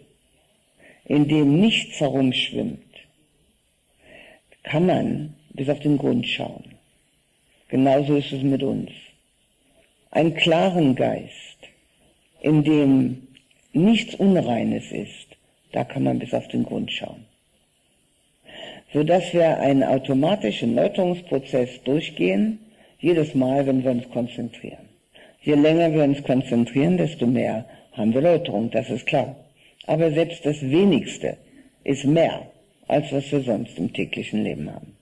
in dem nichts herumschwimmt, kann man bis auf den Grund schauen. Genauso ist es mit uns. Einen klaren Geist, in dem nichts Unreines ist, da kann man bis auf den Grund schauen. Sodass wir einen automatischen Läuterungsprozess durchgehen, jedes Mal, wenn wir uns konzentrieren. Je länger wir uns konzentrieren, desto mehr haben wir Läuterung, das ist klar. Aber selbst das Wenigste ist mehr, als was wir sonst im täglichen Leben haben.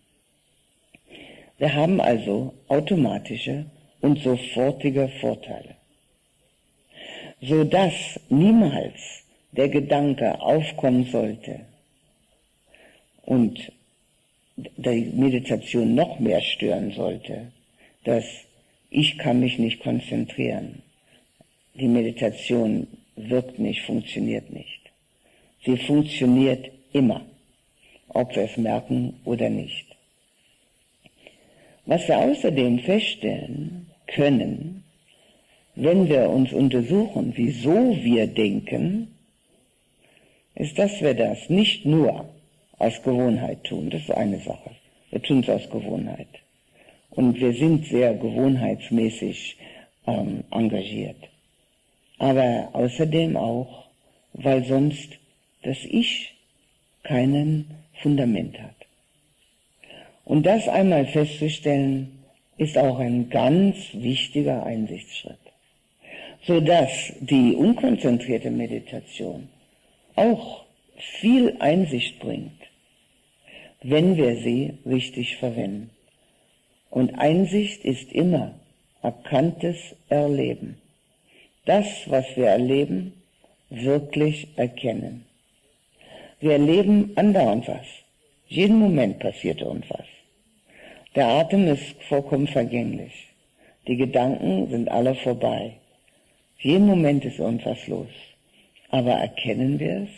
Wir haben also automatische und sofortige Vorteile, sodass niemals der Gedanke aufkommen sollte und die Meditation noch mehr stören sollte, dass ich kann mich nicht konzentrieren. Die Meditation wirkt nicht, funktioniert nicht. Sie funktioniert immer, ob wir es merken oder nicht. Was wir außerdem feststellen können, wenn wir uns untersuchen, wieso wir denken, ist, dass wir das nicht nur aus Gewohnheit tun. Das ist eine Sache. Wir tun es aus Gewohnheit. Und wir sind sehr gewohnheitsmäßig ähm, engagiert. Aber außerdem auch, weil sonst das Ich keinen Fundament hat. Und das einmal festzustellen, ist auch ein ganz wichtiger Einsichtsschritt, sodass die unkonzentrierte Meditation auch viel Einsicht bringt, wenn wir sie richtig verwenden. Und Einsicht ist immer erkanntes Erleben. Das, was wir erleben, wirklich erkennen. Wir erleben andauernd was. Jeden Moment passiert irgendwas. Der Atem ist vollkommen vergänglich. Die Gedanken sind alle vorbei. Jeden Moment ist irgendwas los. Aber erkennen wir es?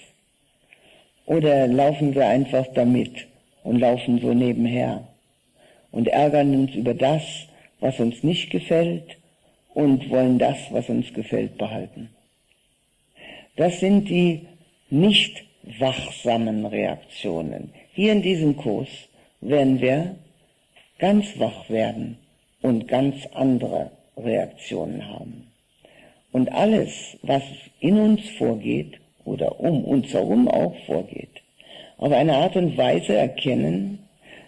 Oder laufen wir einfach damit und laufen so nebenher und ärgern uns über das, was uns nicht gefällt und wollen das, was uns gefällt, behalten. Das sind die nicht wachsamen Reaktionen. Hier in diesem Kurs werden wir ganz wach werden und ganz andere Reaktionen haben. Und alles, was in uns vorgeht, oder um uns herum auch vorgeht, auf eine Art und Weise erkennen,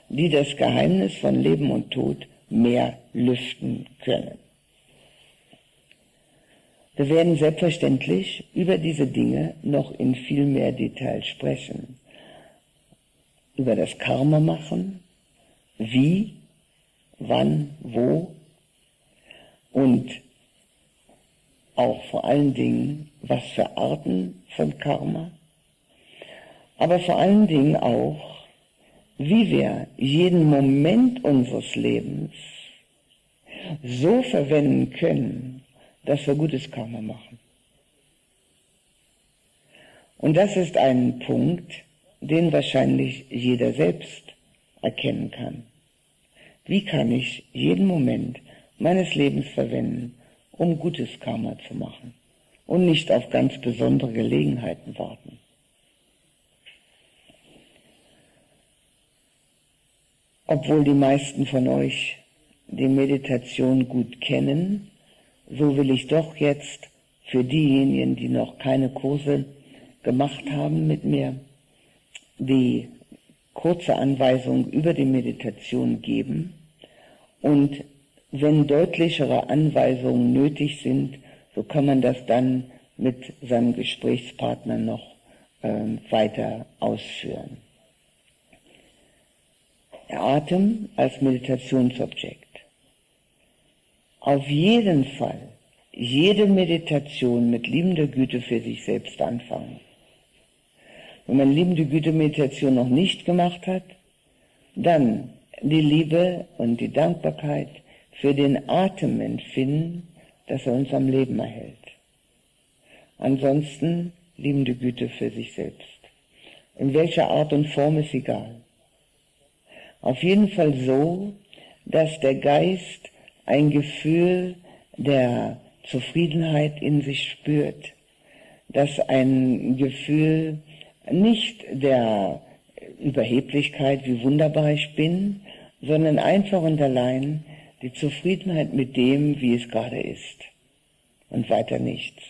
die das Geheimnis von Leben und Tod mehr lüften können. Wir werden selbstverständlich über diese Dinge noch in viel mehr Detail sprechen. Über das Karma machen, wie, wann, wo und auch vor allen Dingen, was für Arten von Karma, aber vor allen Dingen auch, wie wir jeden Moment unseres Lebens so verwenden können, dass wir gutes Karma machen. Und das ist ein Punkt, den wahrscheinlich jeder selbst erkennen kann. Wie kann ich jeden Moment meines Lebens verwenden, um gutes Karma zu machen und nicht auf ganz besondere Gelegenheiten warten. Obwohl die meisten von euch die Meditation gut kennen, so will ich doch jetzt für diejenigen, die noch keine Kurse gemacht haben mit mir, die kurze Anweisung über die Meditation geben und wenn deutlichere Anweisungen nötig sind, so kann man das dann mit seinem Gesprächspartner noch äh, weiter ausführen. Atem als Meditationsobjekt. Auf jeden Fall jede Meditation mit liebender Güte für sich selbst anfangen. Wenn man liebende Güte Meditation noch nicht gemacht hat, dann die Liebe und die Dankbarkeit für den Atem empfinden, dass er uns am Leben erhält. Ansonsten liebende Güte für sich selbst. In welcher Art und Form ist egal. Auf jeden Fall so, dass der Geist ein Gefühl der Zufriedenheit in sich spürt, dass ein Gefühl nicht der Überheblichkeit, wie wunderbar ich bin, sondern einfach und allein die Zufriedenheit mit dem, wie es gerade ist und weiter nichts.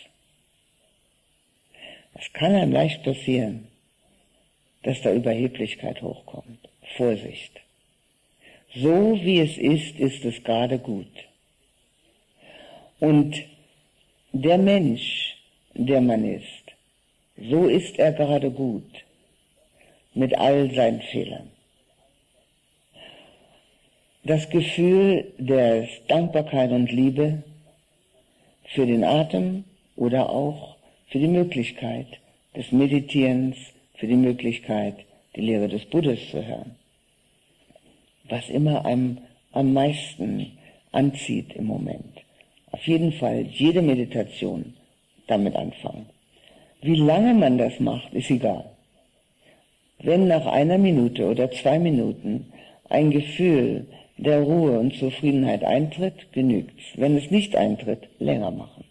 Es kann einem leicht passieren, dass da Überheblichkeit hochkommt. Vorsicht. So wie es ist, ist es gerade gut. Und der Mensch, der man ist, so ist er gerade gut, mit all seinen Fehlern. Das Gefühl der Dankbarkeit und Liebe für den Atem oder auch für die Möglichkeit des Meditierens, für die Möglichkeit, die Lehre des Buddhas zu hören. Was immer einem am meisten anzieht im Moment. Auf jeden Fall jede Meditation damit anfangen. Wie lange man das macht, ist egal. Wenn nach einer Minute oder zwei Minuten ein Gefühl der Ruhe und Zufriedenheit eintritt, genügt's. Wenn es nicht eintritt, länger machen.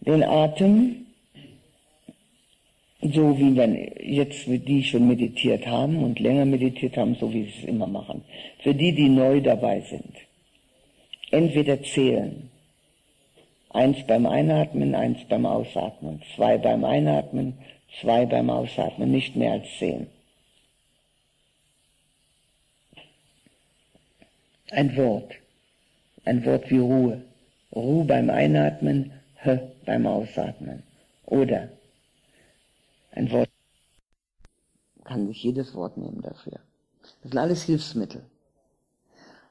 Den Atem, so wie man jetzt die schon meditiert haben und länger meditiert haben, so wie sie es immer machen. Für die, die neu dabei sind. Entweder zählen. Eins beim Einatmen, eins beim Ausatmen. Zwei beim Einatmen, zwei beim Ausatmen, nicht mehr als zehn. Ein Wort. Ein Wort wie Ruhe. Ruhe beim Einatmen, H beim Ausatmen. Oder ein Wort. Kann sich jedes Wort nehmen dafür. Das sind alles Hilfsmittel.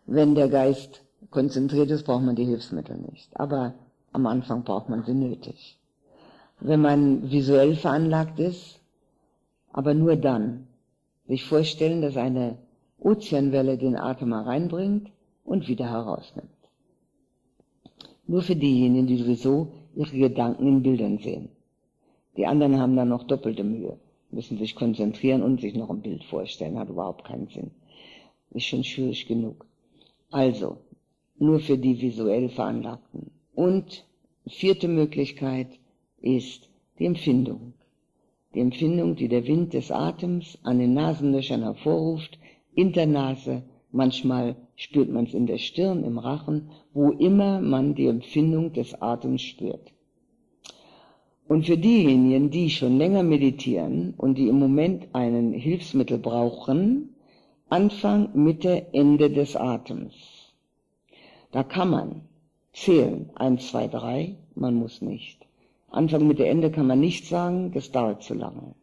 Wenn der Geist konzentriert ist, braucht man die Hilfsmittel nicht. Aber am Anfang braucht man sie nötig. Wenn man visuell veranlagt ist, aber nur dann, sich vorstellen, dass eine Ozeanwelle den Atem hereinbringt und wieder herausnimmt. Nur für diejenigen, die sowieso ihre Gedanken in Bildern sehen. Die anderen haben dann noch doppelte Mühe, müssen sich konzentrieren und sich noch ein Bild vorstellen, hat überhaupt keinen Sinn. Ist schon schwierig genug. Also, nur für die visuell Veranlagten. Und vierte Möglichkeit ist die Empfindung. Die Empfindung, die der Wind des Atems an den Nasenlöchern hervorruft, in der Nase, manchmal spürt man es in der Stirn, im Rachen, wo immer man die Empfindung des Atems spürt. Und für diejenigen, die schon länger meditieren und die im Moment einen Hilfsmittel brauchen, Anfang, Mitte, Ende des Atems. Da kann man zählen, eins, zwei, drei, man muss nicht. Anfang, Mitte, Ende kann man nicht sagen, das dauert zu lange.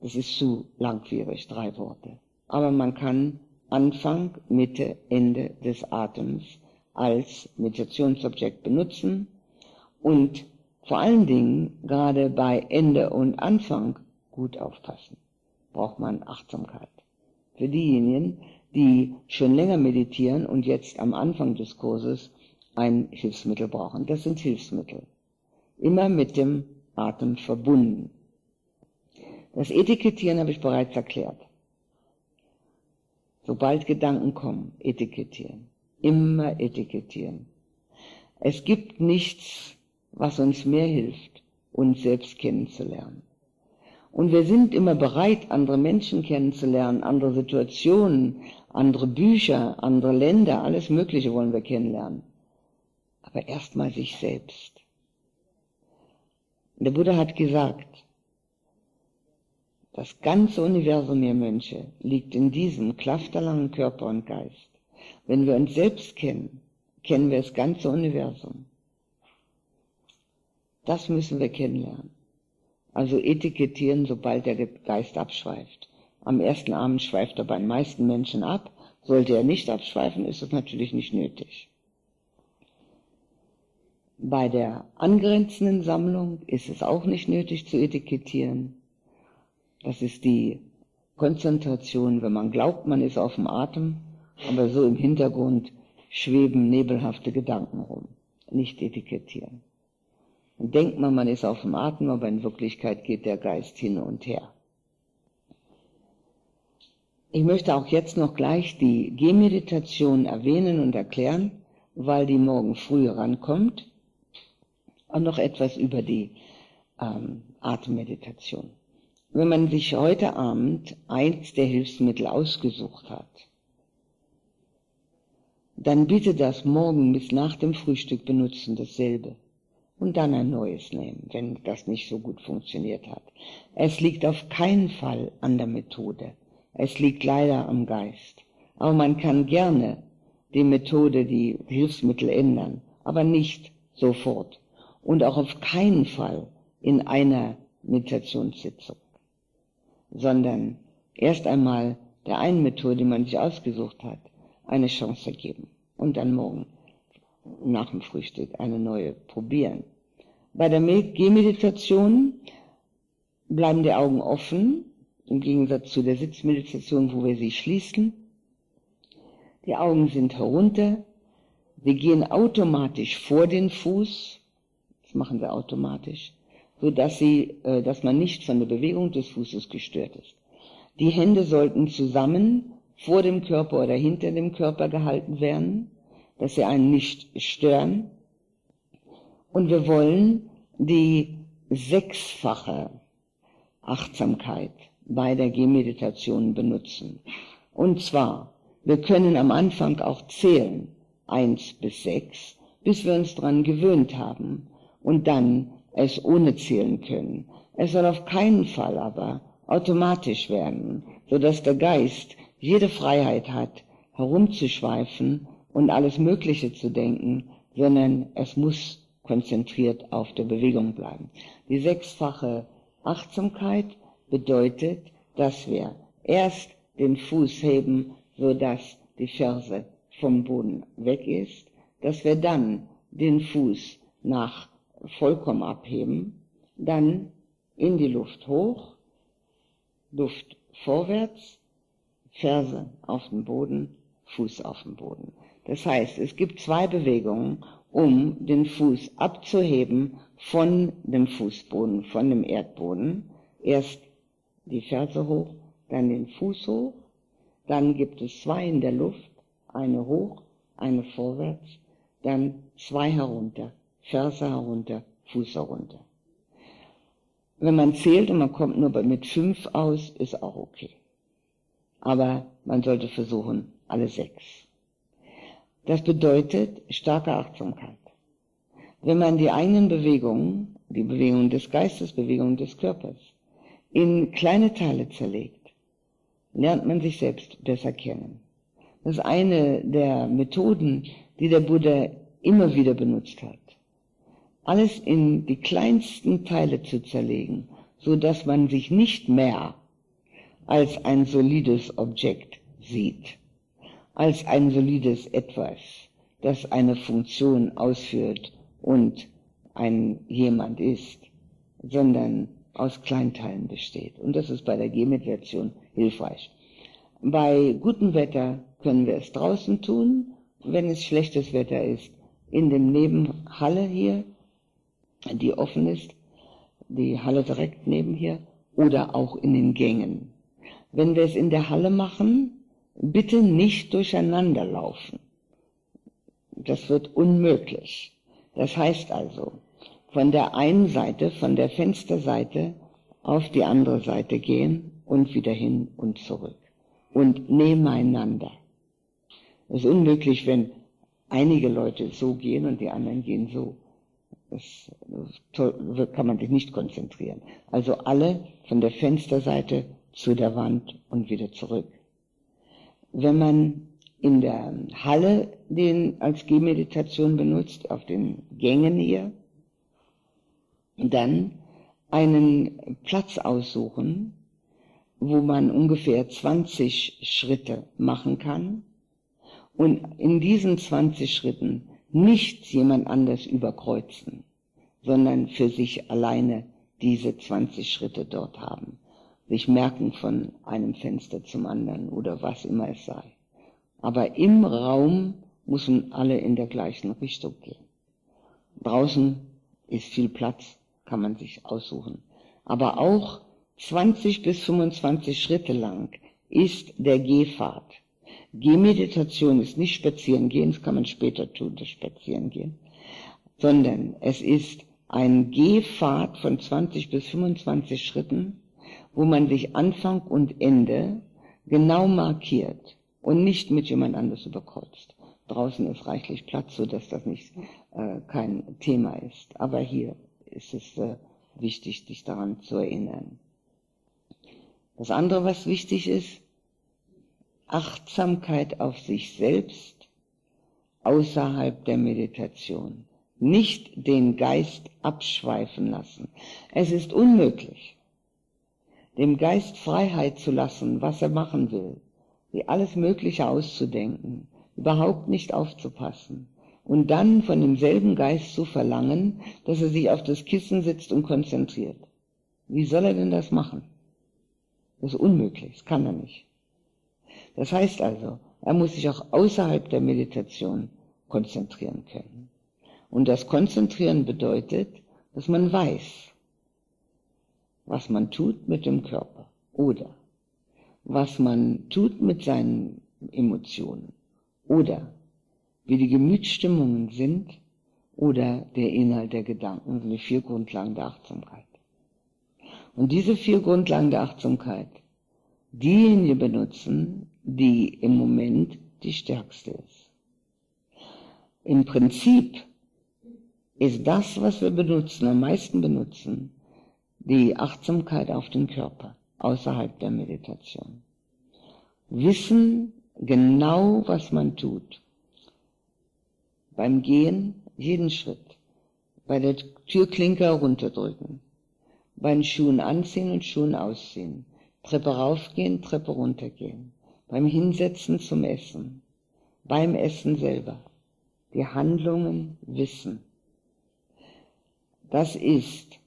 Das ist zu langwierig, drei Worte aber man kann Anfang, Mitte, Ende des Atems als Meditationsobjekt benutzen und vor allen Dingen gerade bei Ende und Anfang gut aufpassen. Braucht man Achtsamkeit. Für diejenigen, die schon länger meditieren und jetzt am Anfang des Kurses ein Hilfsmittel brauchen. Das sind Hilfsmittel. Immer mit dem Atem verbunden. Das Etikettieren habe ich bereits erklärt. Sobald Gedanken kommen, etikettieren. Immer etikettieren. Es gibt nichts, was uns mehr hilft, uns selbst kennenzulernen. Und wir sind immer bereit, andere Menschen kennenzulernen, andere Situationen, andere Bücher, andere Länder, alles Mögliche wollen wir kennenlernen. Aber erstmal sich selbst. Der Buddha hat gesagt, das ganze Universum, ihr Mönche, liegt in diesem klafterlangen Körper und Geist. Wenn wir uns selbst kennen, kennen wir das ganze Universum. Das müssen wir kennenlernen. Also etikettieren, sobald der Geist abschweift. Am ersten Abend schweift er bei den meisten Menschen ab. Sollte er nicht abschweifen, ist es natürlich nicht nötig. Bei der angrenzenden Sammlung ist es auch nicht nötig zu etikettieren. Das ist die Konzentration, wenn man glaubt, man ist auf dem Atem, aber so im Hintergrund schweben nebelhafte Gedanken rum. Nicht etikettieren. Und denkt man, man ist auf dem Atem, aber in Wirklichkeit geht der Geist hin und her. Ich möchte auch jetzt noch gleich die Gehmeditation erwähnen und erklären, weil die morgen früh rankommt. Und noch etwas über die ähm, Atemmeditation. Wenn man sich heute Abend eins der Hilfsmittel ausgesucht hat, dann bitte das morgen bis nach dem Frühstück benutzen, dasselbe. Und dann ein neues nehmen, wenn das nicht so gut funktioniert hat. Es liegt auf keinen Fall an der Methode. Es liegt leider am Geist. Aber man kann gerne die Methode, die Hilfsmittel ändern, aber nicht sofort. Und auch auf keinen Fall in einer Meditationssitzung, sondern erst einmal der einen Methode, die man sich ausgesucht hat, eine Chance geben und dann morgen nach dem Frühstück eine neue probieren. Bei der Gehmeditation bleiben die Augen offen im Gegensatz zu der Sitzmeditation, wo wir sie schließen. Die Augen sind herunter, sie gehen automatisch vor den Fuß, das machen wir automatisch, so dass sie, äh, dass man nicht von der Bewegung des Fußes gestört ist. Die Hände sollten zusammen vor dem Körper oder hinter dem Körper gehalten werden, dass sie einen nicht stören. Und wir wollen die sechsfache Achtsamkeit bei der Gehmeditation benutzen. Und zwar, wir können am Anfang auch zählen, eins bis sechs, bis wir uns dran gewöhnt haben und dann es ohne zählen können. Es soll auf keinen Fall aber automatisch werden, so dass der Geist jede Freiheit hat, herumzuschweifen und alles Mögliche zu denken, sondern es muss konzentriert auf der Bewegung bleiben. Die sechsfache Achtsamkeit bedeutet, dass wir erst den Fuß heben, so dass die Ferse vom Boden weg ist, dass wir dann den Fuß nach vollkommen abheben, dann in die Luft hoch, Luft vorwärts, Ferse auf dem Boden, Fuß auf dem Boden. Das heißt, es gibt zwei Bewegungen, um den Fuß abzuheben von dem Fußboden, von dem Erdboden. Erst die Ferse hoch, dann den Fuß hoch, dann gibt es zwei in der Luft, eine hoch, eine vorwärts, dann zwei herunter, Ferse herunter, Fuß herunter. Wenn man zählt und man kommt nur mit fünf aus, ist auch okay. Aber man sollte versuchen, alle sechs. Das bedeutet starke Achtsamkeit. Wenn man die eigenen Bewegungen, die Bewegungen des Geistes, Bewegungen des Körpers, in kleine Teile zerlegt, lernt man sich selbst besser kennen. Das ist eine der Methoden, die der Buddha immer wieder benutzt hat. Alles in die kleinsten Teile zu zerlegen, so dass man sich nicht mehr als ein solides Objekt sieht, als ein solides Etwas, das eine Funktion ausführt und ein jemand ist, sondern aus Kleinteilen besteht. Und das ist bei der Gehmeditation hilfreich. Bei gutem Wetter können wir es draußen tun, wenn es schlechtes Wetter ist, in dem Nebenhalle hier, die offen ist, die Halle direkt neben hier, oder auch in den Gängen. Wenn wir es in der Halle machen, bitte nicht durcheinander laufen. Das wird unmöglich. Das heißt also, von der einen Seite, von der Fensterseite auf die andere Seite gehen und wieder hin und zurück. Und nebeneinander. Es ist unmöglich, wenn einige Leute so gehen und die anderen gehen so. Kann man sich nicht konzentrieren. Also alle von der Fensterseite zu der Wand und wieder zurück. Wenn man in der Halle den als Gehmeditation benutzt, auf den Gängen hier, dann einen Platz aussuchen, wo man ungefähr 20 Schritte machen kann und in diesen 20 Schritten nicht jemand anders überkreuzen, sondern für sich alleine diese 20 Schritte dort haben, sich merken von einem Fenster zum anderen oder was immer es sei. Aber im Raum müssen alle in der gleichen Richtung gehen. Draußen ist viel Platz, kann man sich aussuchen. Aber auch 20 bis 25 Schritte lang ist der Gehpfad. Gehmeditation ist nicht spazieren gehen, das kann man später tun, das spazieren gehen, sondern es ist ein Gehpfad von 20 bis 25 Schritten, wo man sich Anfang und Ende genau markiert und nicht mit jemand anders überkreuzt. Draußen ist reichlich Platz, so dass das nicht äh, kein Thema ist. Aber hier ist es äh, wichtig, dich daran zu erinnern. Das andere, was wichtig ist, Achtsamkeit auf sich selbst außerhalb der Meditation. Nicht den Geist abschweifen lassen. Es ist unmöglich, dem Geist Freiheit zu lassen, was er machen will, wie alles Mögliche auszudenken, überhaupt nicht aufzupassen und dann von demselben Geist zu verlangen, dass er sich auf das Kissen sitzt und konzentriert. Wie soll er denn das machen? Das ist unmöglich, das kann er nicht. Das heißt also, er muss sich auch außerhalb der Meditation konzentrieren können. Und das Konzentrieren bedeutet, dass man weiß, was man tut mit dem Körper oder was man tut mit seinen Emotionen oder wie die Gemütsstimmungen sind oder der Inhalt der Gedanken sind die vier Grundlagen der Achtsamkeit. Und diese vier Grundlagen der Achtsamkeit, diejenigen benutzen, die im Moment die stärkste ist. Im Prinzip ist das, was wir benutzen, am meisten benutzen, die Achtsamkeit auf den Körper außerhalb der Meditation. Wissen genau, was man tut. Beim Gehen jeden Schritt. Bei der Türklinke runterdrücken bei den Schuhen anziehen und Schuhen ausziehen, Treppe raufgehen, Treppe runtergehen, beim Hinsetzen zum Essen, beim Essen selber, die Handlungen wissen. Das ist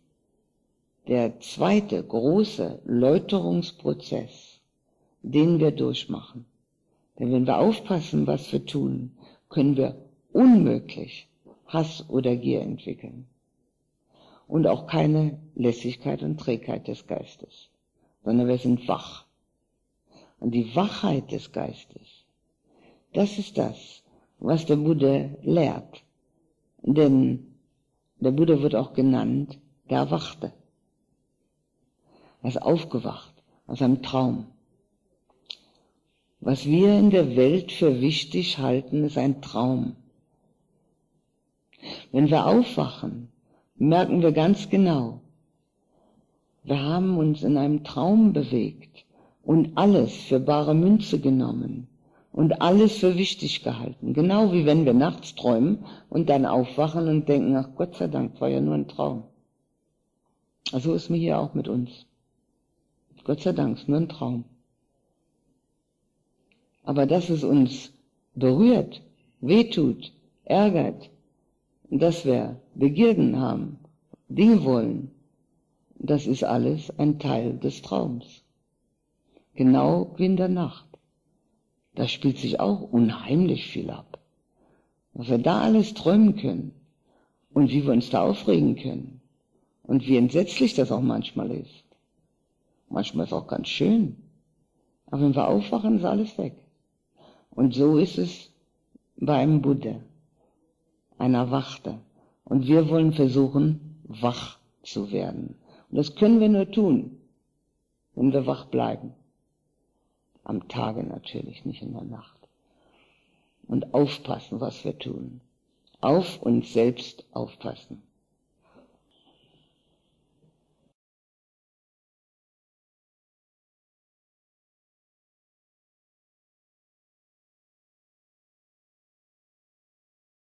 der zweite große Läuterungsprozess, den wir durchmachen. Denn wenn wir aufpassen, was wir tun, können wir unmöglich Hass oder Gier entwickeln und auch keine Lässigkeit und Trägheit des Geistes, sondern wir sind wach. Und die Wachheit des Geistes, das ist das, was der Buddha lehrt. Denn der Buddha wird auch genannt, der Erwachte. Er ist aufgewacht aus einem Traum. Was wir in der Welt für wichtig halten, ist ein Traum. Wenn wir aufwachen, merken wir ganz genau, wir haben uns in einem Traum bewegt und alles für bare Münze genommen und alles für wichtig gehalten. Genau wie wenn wir nachts träumen und dann aufwachen und denken, ach Gott sei Dank, war ja nur ein Traum. Also ist mir hier auch mit uns. Gott sei Dank, ist nur ein Traum. Aber dass es uns berührt, wehtut, ärgert, dass wir Begierden haben, Dinge wollen, das ist alles ein Teil des Traums. Genau wie in der Nacht. Da spielt sich auch unheimlich viel ab. Was wir da alles träumen können und wie wir uns da aufregen können und wie entsetzlich das auch manchmal ist. Manchmal ist auch ganz schön. Aber wenn wir aufwachen, ist alles weg. Und so ist es bei einem Buddha einer Wachte. Und wir wollen versuchen, wach zu werden. Und das können wir nur tun, wenn wir wach bleiben. Am Tage natürlich, nicht in der Nacht. Und aufpassen, was wir tun. Auf uns selbst aufpassen.